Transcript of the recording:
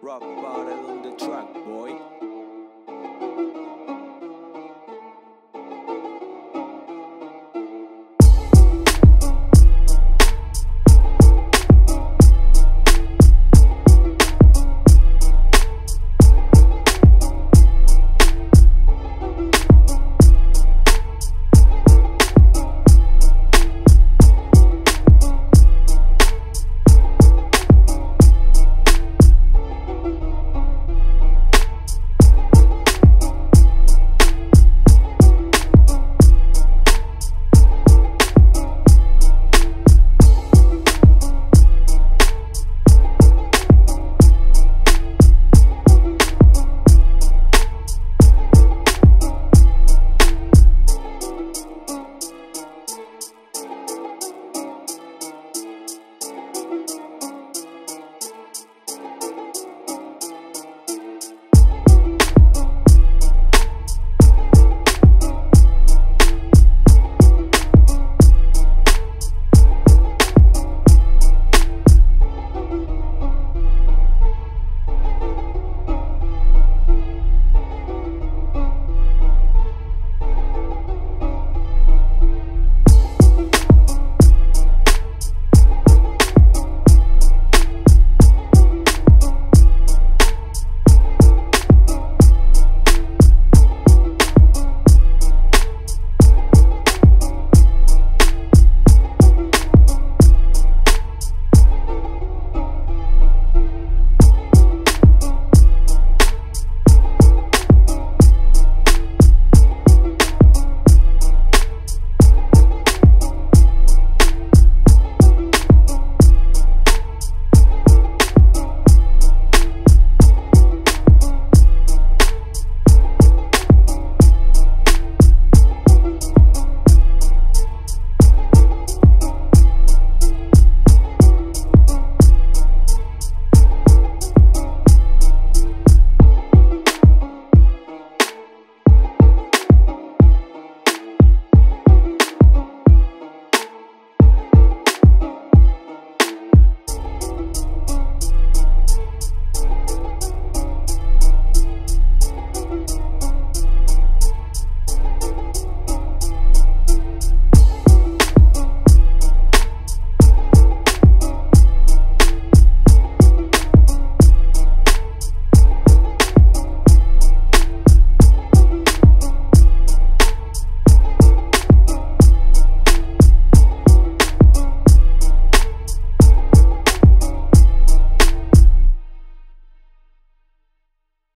rock, bottom on the track, boy.